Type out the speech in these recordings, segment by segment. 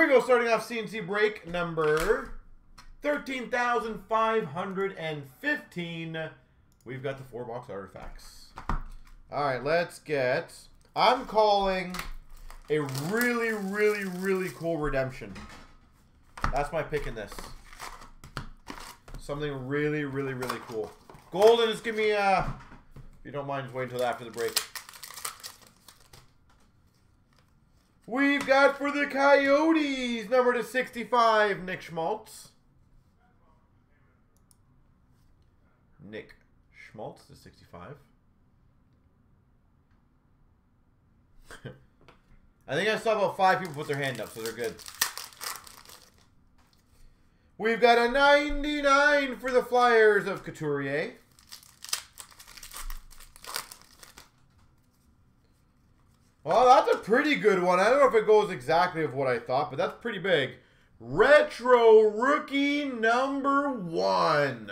Here we go, starting off CNC break number 13,515. We've got the four box artifacts. All right, let's get. I'm calling a really, really, really cool redemption. That's my pick in this. Something really, really, really cool. Golden, just give me, a. if you don't mind, just wait until after the break. We've got for the Coyotes, number to 65, Nick Schmaltz. Nick Schmaltz to 65. I think I saw about five people put their hand up, so they're good. We've got a 99 for the Flyers of Couturier. Well, that's a pretty good one. I don't know if it goes exactly of what I thought, but that's pretty big. Retro rookie number one.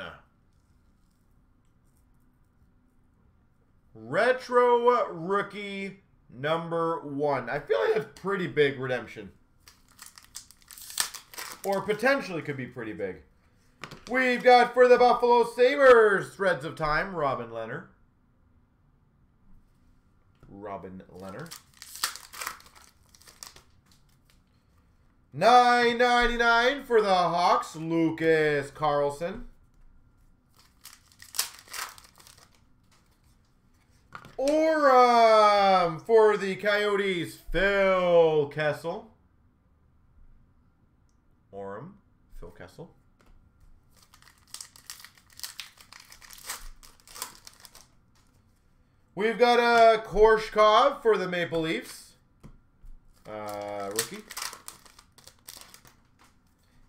Retro rookie number one. I feel like that's pretty big redemption. Or potentially could be pretty big. We've got for the Buffalo Sabres, Threads of Time, Robin Lehner. Robin Lehner. Nine ninety nine for the Hawks, Lucas Carlsson. Or um, for the Coyotes, Phil Kessel. Aurum, Phil Kessel. We've got a Korshkov for the Maple Leafs. Uh, rookie.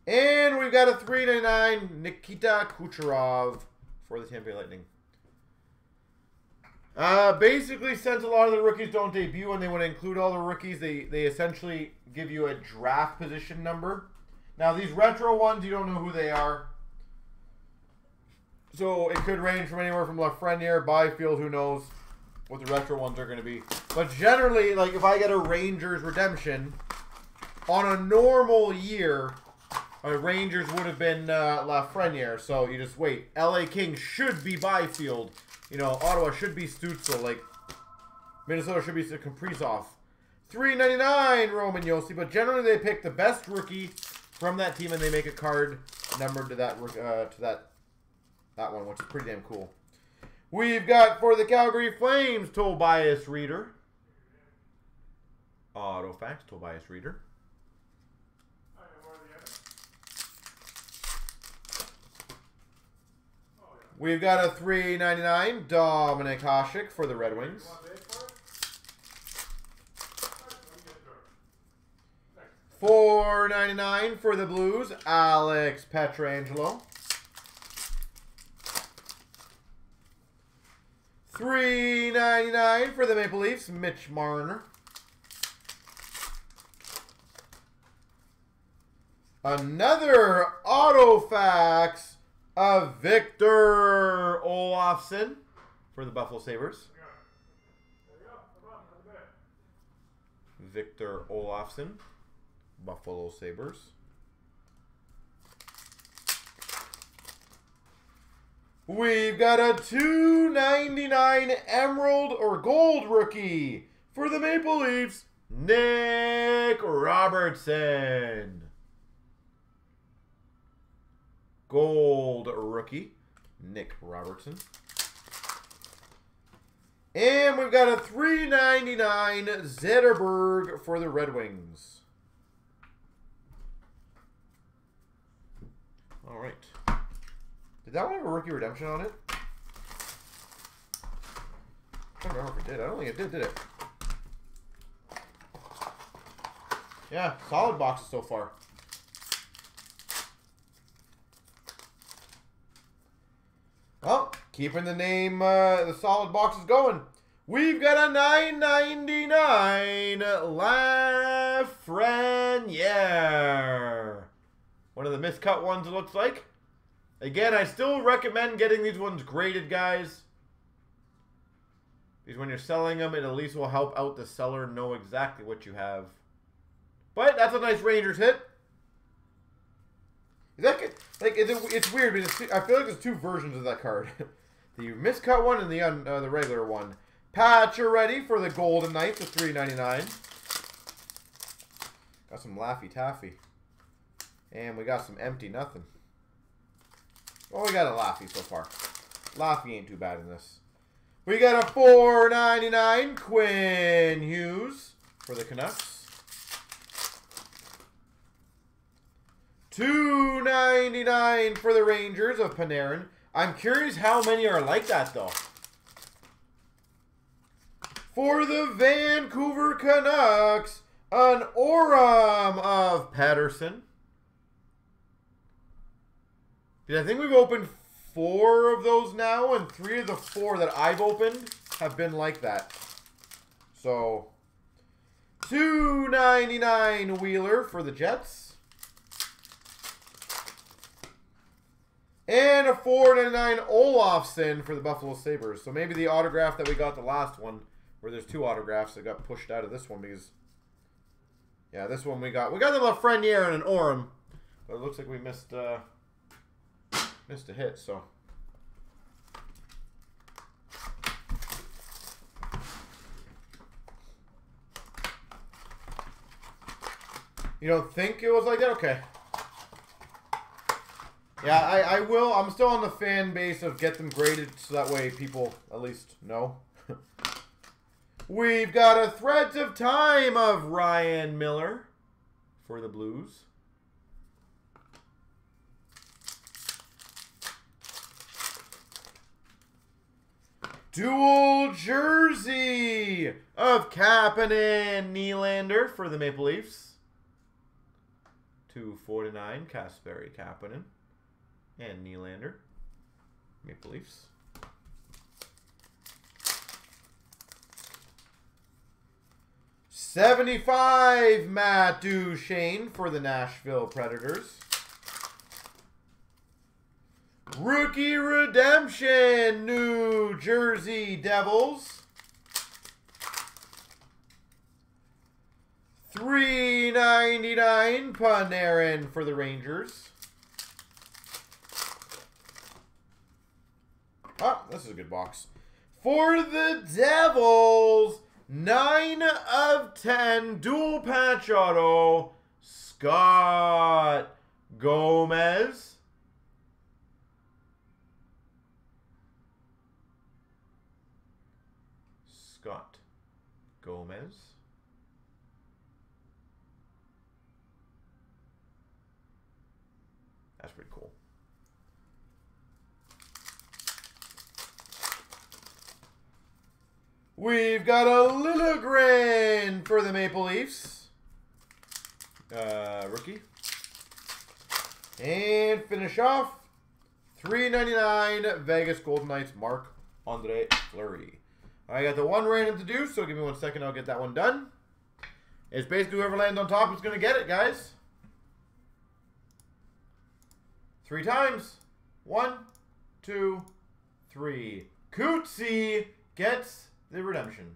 And we've got a 399 Nikita Kucherov for the Tampa Bay Lightning. Uh, basically, since a lot of the rookies don't debut and they want to include all the rookies, they, they essentially give you a draft position number. Now, these retro ones, you don't know who they are. So, it could range from anywhere from Lafreniere, Byfield, who knows what the retro ones are going to be. But generally, like, if I get a Rangers redemption, on a normal year, a Rangers would have been uh, Lafreniere. So, you just wait. LA Kings should be Byfield. You know, Ottawa should be Stützle. Like, Minnesota should be Kaprizov. 399 Roman Josi. But generally, they pick the best rookie from that team, and they make a card numbered to that uh, to that that one, which is pretty damn cool. We've got for the Calgary Flames, Tobias Rieder. Auto-Facts, Tobias Rieder. We've got a 399 Dominik Hasek for the Red Wings. Four ninety nine for the Blues, Alex Pietrangelo. Three ninety nine for the Maple Leafs, Mitch Marner. Another Auto-Facts of Victor Olofsson for the Buffalo Sabres. Victor Olofsson, Buffalo Sabres. We've got a 299 Emerald or Gold rookie for the Maple Leafs, Nick Robertson. Gold rookie, Nick Robertson. And we've got a 399 Zetterberg for the Red Wings. All right. Did that one have a rookie redemption on it? I don't remember if it did. I don't think it did, did it? Yeah, solid boxes so far. Well, keeping the name, uh, the solid boxes going. We've got a 999 Lafreniere. One of the miscut ones, it looks like. Again, I still recommend getting these ones graded, guys. Because when you're selling them, it at least will help out the seller know exactly what you have. But that's a nice Rangers hit. Is that like it, it's weird because I feel like there's two versions of that card: the miscut one and the un, uh, the regular one. Patch ready for the Golden Knights of 3.99. Got some Laffy Taffy, and we got some empty nothing. Well, we got a Laffy so far. Laffy ain't too bad in this. We got a 4.99 Quinn Hughes for the Canucks. Two ninety nine for the Rangers of Panarin. I'm curious how many are like that though. For the Vancouver Canucks, an Aurum of Pettersson. I think we've opened four of those now, and three of the four that I've opened have been like that. So, two ninety nine Wheeler for the Jets. And a 4.99 Olofsson for the Buffalo Sabres. So maybe the autograph that we got the last one, where there's two autographs that got pushed out of this one because, yeah, this one we got. We got the Lafreniere and an Aurum, but it looks like we missed uh, missed a hit. So. You don't think it was like that? Okay. Yeah, I, I will. I'm still on the fan base of get them graded so that way people at least know. We've got a Threads of Time of Ryan Miller for the Blues. Dual jersey of Kapanen Nylander for the Maple Leafs. 249 Kasperi Kapanen and Nylander. Maple Leafs. Seventy-five Matt Duchene for the Nashville Predators. Rookie Redemption, New Jersey Devils. Three ninety nine Panarin for the Rangers. Oh, this is a good box. For the Devils, 9 of 10, dual patch auto, Scott Gomez. Scott Gomez. That's pretty cool. We've got a Liljegren for the Maple Leafs. Uh, rookie. And finish off, 399 Vegas Golden Knights Mark Andre Fleury. I got the one random to do, so give me one second, I'll get that one done. It's basically whoever lands on top is going to get it, guys. Three times. One, two, three. Cootsie gets the redemption.